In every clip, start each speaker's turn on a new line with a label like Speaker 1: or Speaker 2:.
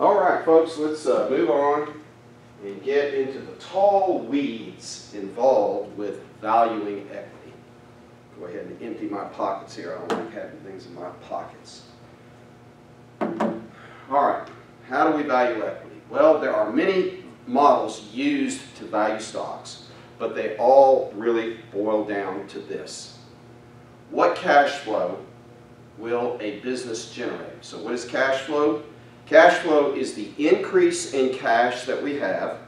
Speaker 1: All right, folks, let's uh, move on and get into the tall weeds involved with valuing equity. Go ahead and empty my pockets here. I don't like having things in my pockets. All right, how do we value equity? Well, there are many models used to value stocks, but they all really boil down to this. What cash flow will a business generate? So what is cash flow? Cash flow is the increase in cash that we have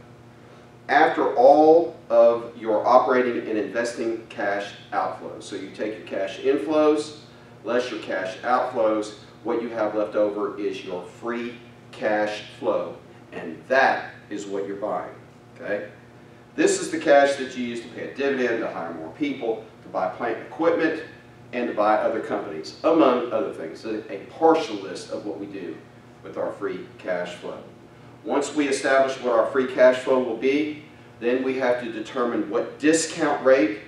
Speaker 1: after all of your operating and investing cash outflows. So you take your cash inflows, less your cash outflows, what you have left over is your free cash flow. And that is what you're buying, okay? This is the cash that you use to pay a dividend, to hire more people, to buy plant equipment, and to buy other companies, among other things. A, a partial list of what we do with our free cash flow. Once we establish what our free cash flow will be, then we have to determine what discount rate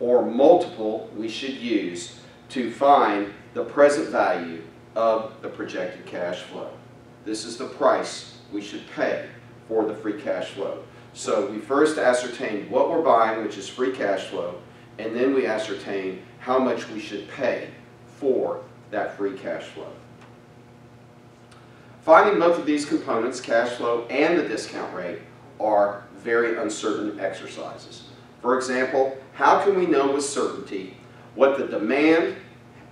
Speaker 1: or multiple we should use to find the present value of the projected cash flow. This is the price we should pay for the free cash flow. So we first ascertain what we're buying, which is free cash flow, and then we ascertain how much we should pay for that free cash flow. Finding both of these components, cash flow and the discount rate, are very uncertain exercises. For example, how can we know with certainty what the demand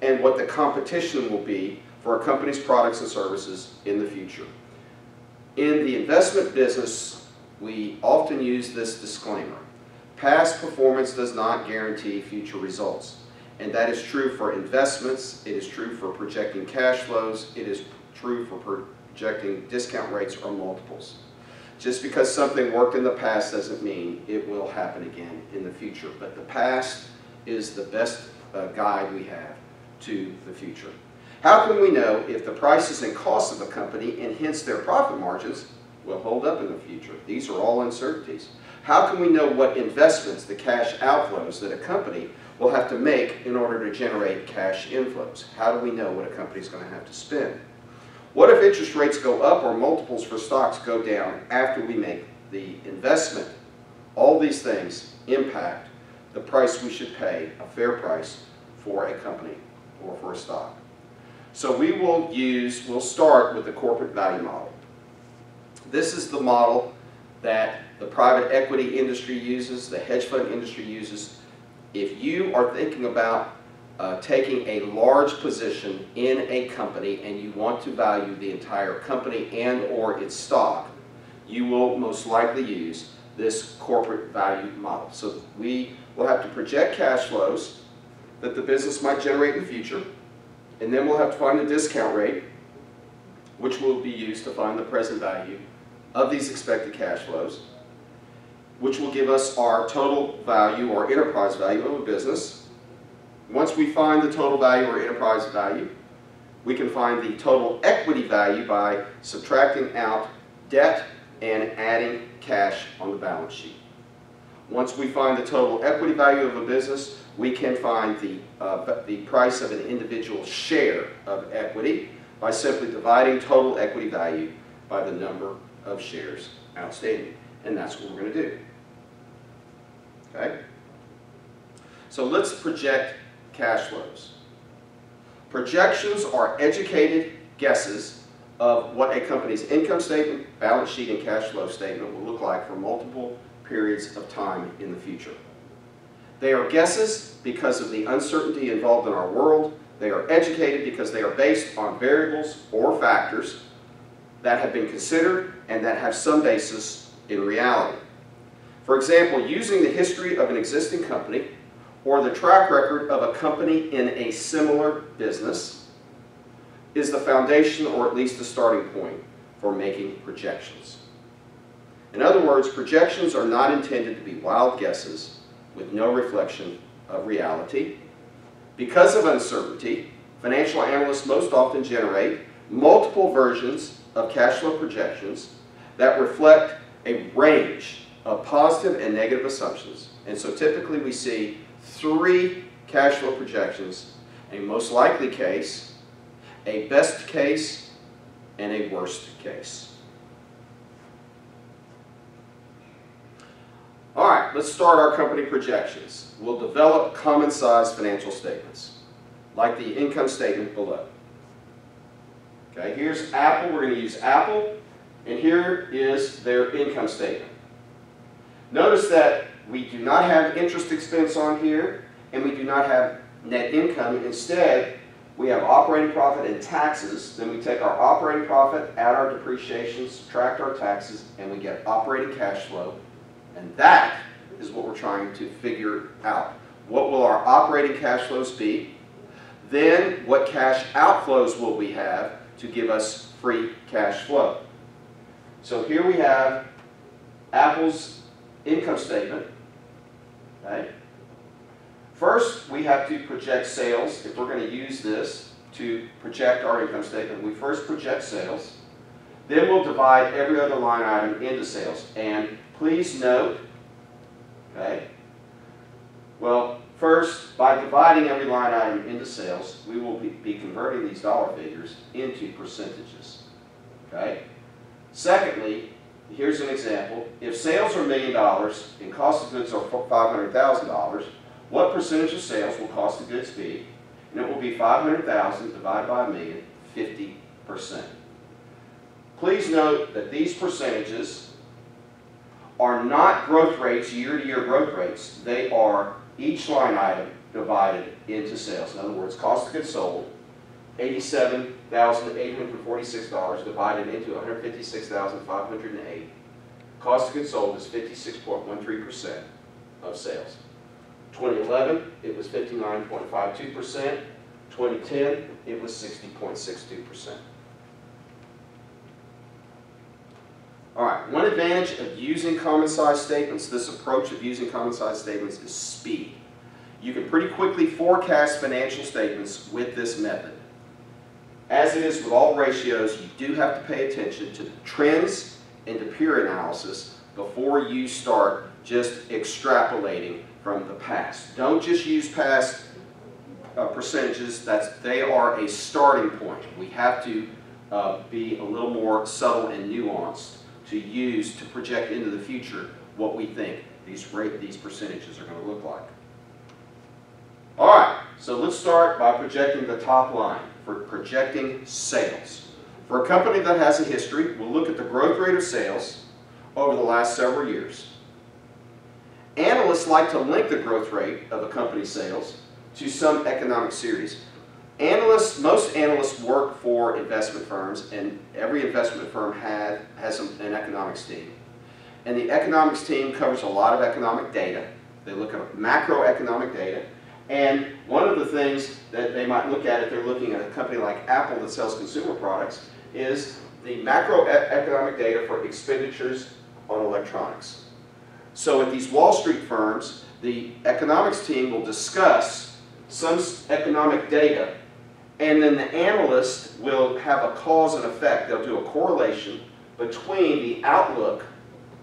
Speaker 1: and what the competition will be for a company's products and services in the future? In the investment business, we often use this disclaimer. Past performance does not guarantee future results. And that is true for investments, it is true for projecting cash flows, it is true for projecting discount rates or multiples. Just because something worked in the past doesn't mean it will happen again in the future. But the past is the best uh, guide we have to the future. How can we know if the prices and costs of a company and hence their profit margins will hold up in the future? These are all uncertainties. How can we know what investments, the cash outflows that a company will have to make in order to generate cash inflows? How do we know what a company is going to have to spend? What if interest rates go up or multiples for stocks go down after we make the investment? All these things impact the price we should pay, a fair price, for a company or for a stock. So we will use, we'll start with the corporate value model. This is the model that the private equity industry uses, the hedge fund industry uses. If you are thinking about uh, taking a large position in a company and you want to value the entire company and or its stock, you will most likely use this corporate value model. So we will have to project cash flows that the business might generate in the future, and then we'll have to find the discount rate, which will be used to find the present value of these expected cash flows, which will give us our total value or enterprise value of a business, once we find the total value or enterprise value, we can find the total equity value by subtracting out debt and adding cash on the balance sheet. Once we find the total equity value of a business, we can find the, uh, the price of an individual share of equity by simply dividing total equity value by the number of shares outstanding. And that's what we're going to do. Okay? So let's project cash flows. Projections are educated guesses of what a company's income statement, balance sheet, and cash flow statement will look like for multiple periods of time in the future. They are guesses because of the uncertainty involved in our world. They are educated because they are based on variables or factors that have been considered and that have some basis in reality. For example, using the history of an existing company, or the track record of a company in a similar business is the foundation or at least the starting point for making projections. In other words, projections are not intended to be wild guesses with no reflection of reality. Because of uncertainty, financial analysts most often generate multiple versions of cash flow projections that reflect a range of positive and negative assumptions. And so typically we see three cash flow projections, a most likely case, a best case, and a worst case. All right, let's start our company projections. We'll develop common size financial statements, like the income statement below. Okay, here's Apple, we're going to use Apple, and here is their income statement. Notice that we do not have interest expense on here, and we do not have net income. Instead, we have operating profit and taxes. Then we take our operating profit, add our depreciation, subtract our taxes, and we get operating cash flow. And that is what we're trying to figure out. What will our operating cash flows be? Then what cash outflows will we have to give us free cash flow? So here we have Apple's income statement. Okay. First, we have to project sales. If we're going to use this to project our income statement, we first project sales. Then we'll divide every other line item into sales. And please note, okay, well, first, by dividing every line item into sales, we will be, converting these dollar figures into percentages. Okay? Secondly, here's an example. If sales are a million dollars and cost of goods are $500,000, what percentage of sales will cost of goods be? And it will be 500,000 divided by a million, 50%. Please note that these percentages are not growth rates, year-to-year -year growth rates. They are each line item divided into sales. In other words, cost of goods sold, $87,846 divided into 156,508. Cost of goods sold is 56.13% of sales. 2011, it was 59.52%. 2010, it was 60.62%. All right, one advantage of using common size statements, this approach of using common size statements is speed. You can pretty quickly forecast financial statements with this method. As it is with all ratios, you do have to pay attention to the trends and to peer analysis before you start just extrapolating from the past. Don't just use past uh, percentages. That's, they are a starting point. We have to uh, be a little more subtle and nuanced to use to project into the future what we think these rate, these percentages are going to look like. All right, so let's start by projecting the top line for projecting sales. For a company that has a history, we'll look at the growth rate of sales over the last several years. Analysts like to link the growth rate of a company's sales to some economic series. Analysts, most analysts work for investment firms, and every investment firm had, has an economics team. And the economics team covers a lot of economic data. They look at macroeconomic data, and one of the things that they might look at if they're looking at a company like Apple that sells consumer products is the macroeconomic data for expenditures on electronics. So at these Wall Street firms, the economics team will discuss some economic data and then the analyst will have a cause and effect. They'll do a correlation between the outlook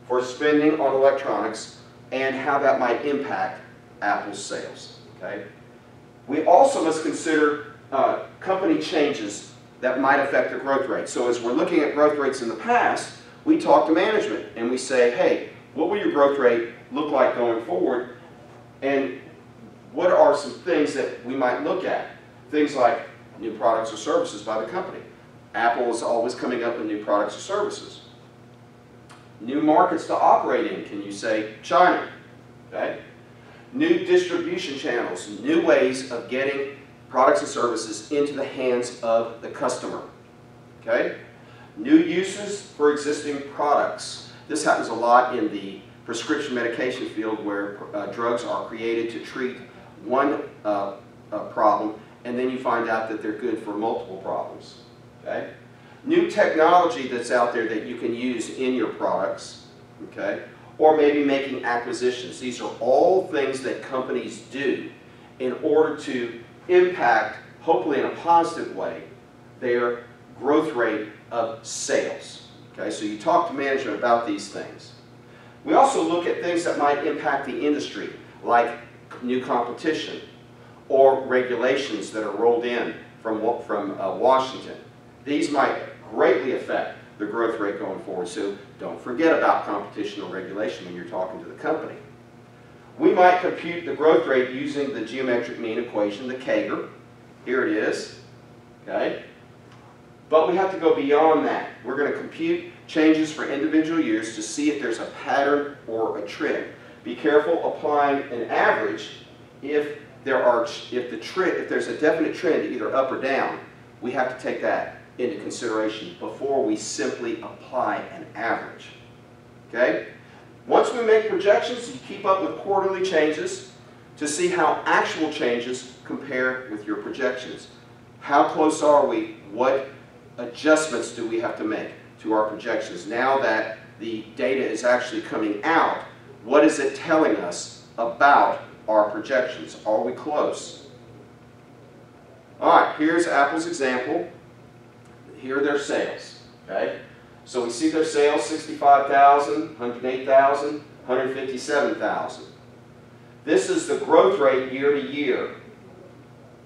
Speaker 1: for spending on electronics and how that might impact Apple's sales. Okay? We also must consider uh, company changes that might affect the growth rate. So as we're looking at growth rates in the past, we talk to management and we say, hey, what will your growth rate look like going forward? And what are some things that we might look at? Things like new products or services by the company. Apple is always coming up with new products or services. New markets to operate in, can you say China? Okay? New distribution channels, new ways of getting products and services into the hands of the customer. Okay? New uses for existing products. This happens a lot in the prescription medication field where uh, drugs are created to treat one uh, uh, problem and then you find out that they're good for multiple problems. Okay? New technology that's out there that you can use in your products. Okay? Or maybe making acquisitions. These are all things that companies do in order to impact, hopefully in a positive way, their growth rate of sales. Okay, so you talk to management about these things. We also look at things that might impact the industry, like new competition or regulations that are rolled in from, from uh, Washington. These might greatly affect the growth rate going forward. So don't forget about competition or regulation when you're talking to the company. We might compute the growth rate using the geometric mean equation, the CAGR. Here it is, okay? But we have to go beyond that. We're going to compute changes for individual years to see if there's a pattern or a trend. Be careful applying an average if there are if the trend if there's a definite trend either up or down. We have to take that into consideration before we simply apply an average. Okay? Once we make projections, you keep up with quarterly changes to see how actual changes compare with your projections. How close are we? What adjustments do we have to make to our projections? Now that the data is actually coming out, what is it telling us about our projections? Are we close? All right, here's Apple's example. Here are their sales, okay? So we see their sales, 65,000, 108,000, 157,000. This is the growth rate year to year,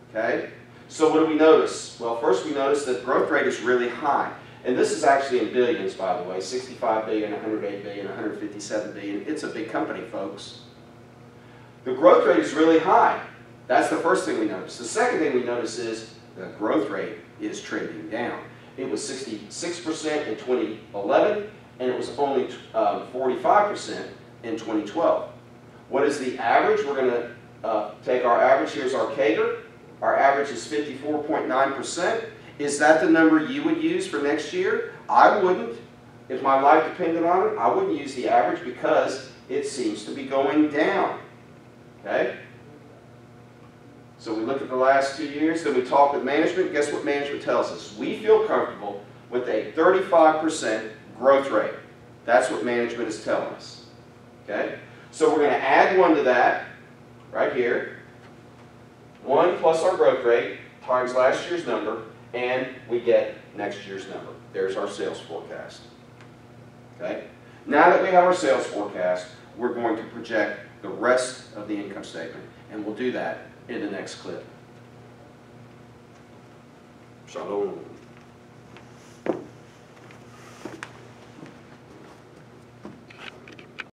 Speaker 1: okay? So what do we notice? Well, first we notice that growth rate is really high. And this is actually in billions, by the way, 65 billion, 108 billion, 157 billion. It's a big company, folks. The growth rate is really high. That's the first thing we notice. The second thing we notice is the growth rate is trending down. It was 66% in 2011, and it was only 45% in 2012. What is the average? We're going to uh, take our average. Here's our CAGR. Our average is 54.9%. Is that the number you would use for next year? I wouldn't. If my life depended on it, I wouldn't use the average because it seems to be going down. Okay? So we look at the last two years, then we talk with management. Guess what management tells us? We feel comfortable with a 35% growth rate. That's what management is telling us. Okay? So we're going to add 1 to that, right here. 1 plus our growth rate times last year's number, and we get next year's number. There's our sales forecast. Okay? Now that we have our sales forecast, we're going to project the rest of the income statement, and we'll do that in the next clip. Shalom.